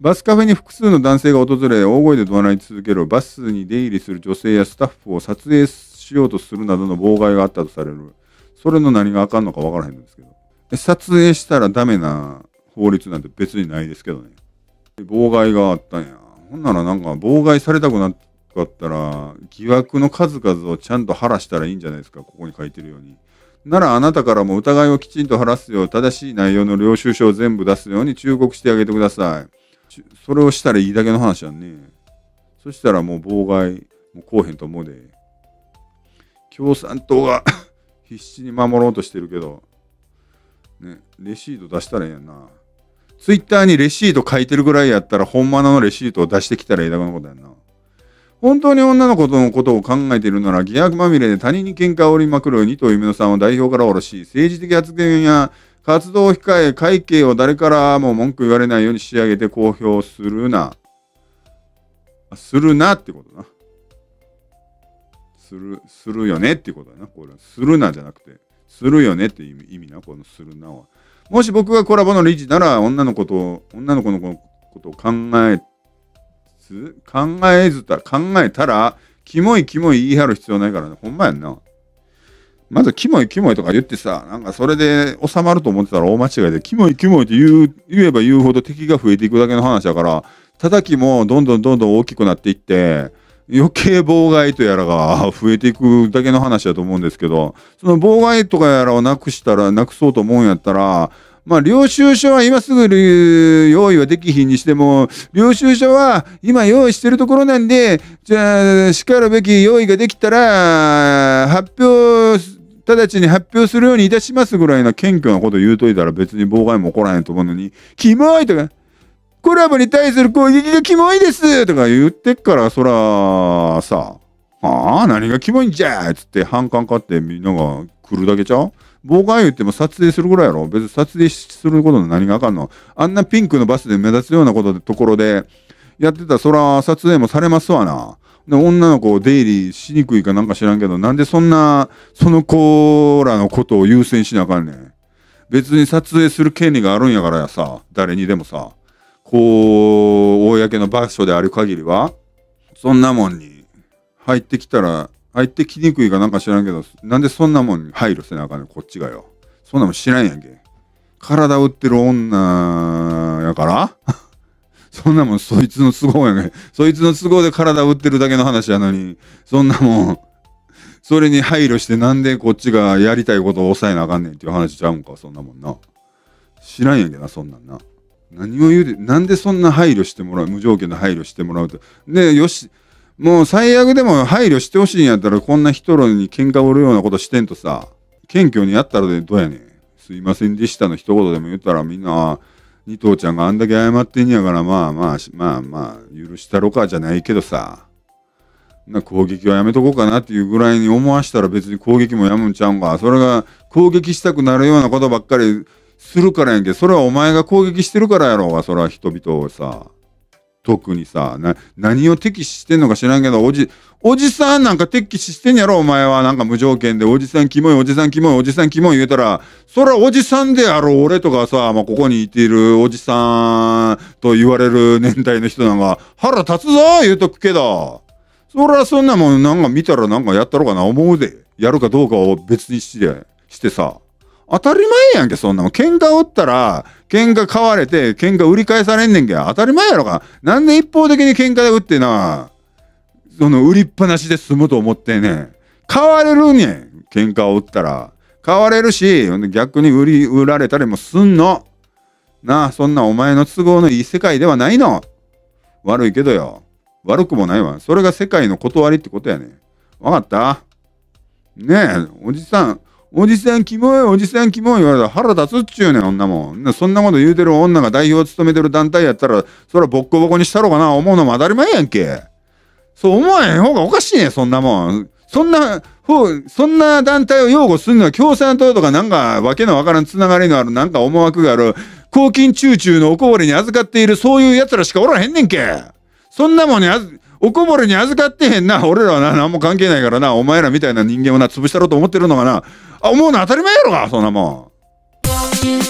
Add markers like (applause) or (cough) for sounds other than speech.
バスカフェに複数の男性が訪れ、大声で怒鳴り続けるバスに出入りする女性やスタッフを撮影しようとするなどの妨害があったとされる。それの何があかんのかわからへんんですけど。撮影したらダメな法律なんて別にないですけどね。妨害があったんや。ほんならなんか妨害されたくなかったら、疑惑の数々をちゃんと晴らしたらいいんじゃないですか。ここに書いてるように。ならあなたからも疑いをきちんと晴らすよう正しい内容の領収書を全部出すように忠告してあげてください。それをしたらいいだけの話やんね。そしたらもう妨害、もうこうへんと思うで。共産党が (coughs) 必死に守ろうとしてるけど、ね、レシート出したらええやんな。ツイッターにレシート書いてるぐらいやったら、本物のレシートを出してきたらええだけのことやんな。本当に女の子のことを考えているなら、疑惑まみれで他人に喧嘩を売りまくる二藤夢乃さんを代表から下ろし、政治的発言や活動を控え、会計を誰からも文句言われないように仕上げて公表するな。するなってことな。する、するよねってことだな。これするなじゃなくて、するよねって意味意味な。このするなは。もし僕がコラボの理事なら、女の子と、女の子のことを考えず、考えずた、考えたら、キモいキモい言い張る必要ないからね。ほんまやんな。まず、キモいキモいとか言ってさ、なんかそれで収まると思ってたら大間違いで、キモいキモいって言う、言えば言うほど敵が増えていくだけの話だから、叩きもどんどんどんどん大きくなっていって、余計妨害とやらが (laughs) 増えていくだけの話だと思うんですけど、その妨害とかやらをなくしたら、なくそうと思うんやったら、まあ、領収書は今すぐ用意はできひんにしても、領収書は今用意してるところなんで、じゃあ、しかるべき用意ができたら、発表直ちに発表するようにいたしますぐらいな謙虚なこと言うといたら別に妨害も起こらへんと思うのに、キモいとか、コラボに対する攻撃がキモいですとか言ってっから、そら、さ、ああ、何がキモいんじゃつって反感買ってみんなが来るだけちゃう？妨害言っても撮影するぐらいやろ別に撮影することの何があかんのあんなピンクのバスで目立つようなことでところでやってたらそら撮影もされますわな。で女の子を出入りしにくいかなんか知らんけど、なんでそんな、その子らのことを優先しなあかんねん。別に撮影する権利があるんやからやさ、誰にでもさ、こう、公の場所である限りは、そんなもんに入ってきたら、入ってきにくいかなんか知らんけど、なんでそんなもん配慮せなあかんねん、こっちがよ。そんなもん知らんやんけ。体売ってる女やから？(laughs) そんなもん、そいつの都合やねそいつの都合で体売ってるだけの話やのに、そんなもん、それに配慮してなんでこっちがやりたいことを抑えなあかんねんっていう話ちゃうんか、そんなもんな。知らんやんけな、そんなんな。何を言うて、なんでそんな配慮してもらう、無条件で配慮してもらうと。で、よし、もう最悪でも配慮してほしいんやったら、こんな人に喧嘩売るようなことしてんとさ、謙虚にやったらでどうやねん。すいませんでしたの一言でも言ったらみんな、二頭ちゃんがあんだけ謝ってんやから、まあまあ、まあまあ、許したろかじゃないけどさ、な攻撃はやめとこうかなっていうぐらいに思わしたら別に攻撃もやむんちゃうんか。それが攻撃したくなるようなことばっかりするからやんけ。それはお前が攻撃してるからやろうが、それは人々をさ。特にさ、な、何を敵視してんのか知らんけど、おじ、おじさんなんか敵視してんやろ、お前は。なんか無条件で、おじさんキモい、おじさんキモい、おじさんキモい言うたら、そらおじさんであろう、俺とかさ、まあ、ここにいているおじさんと言われる年代の人なんか、腹立つぞ言うとくけど、そらそんなもんなんか見たらなんかやったろうかな思うで。やるかどうかを別にして、してさ。当たり前やんけ、そんなもん。喧嘩打ったら、喧嘩買われて、喧嘩売り返されんねんけ当たり前やろか。なんで一方的に喧嘩で打ってな、その売りっぱなしで済むと思ってね、買われるねん。喧嘩を打ったら。買われるし、逆に売り、売られたりもすんの。なあ、そんなお前の都合のいい世界ではないの。悪いけどよ。悪くもないわ。それが世界の断りってことやねんわかった？ねえ、おじさん、おじさんキモい、おじさんキモい言われたら腹立つっちゅうねん、女もん。そんなこと言うてる女が代表を務めてる団体やったら、そらボッコボコにしたろうかな思うのも当たり前やんけ。そう思わへん方がおかしいねん、そんなもん。そんな、ほうそんな団体を擁護するのは共産党とかなんかわけのわからんつながりのあるなんか思惑がある公金中中のおこぼれに預かっているそういう奴らしかおらへんねんけ。そんなもんに、おこぼれに預かってへんな。俺らはな、何も関係ないからな。お前らみたいな人間をな、潰したろうと思ってるのかな。あ、思うの当たり前やろか、そんなもん。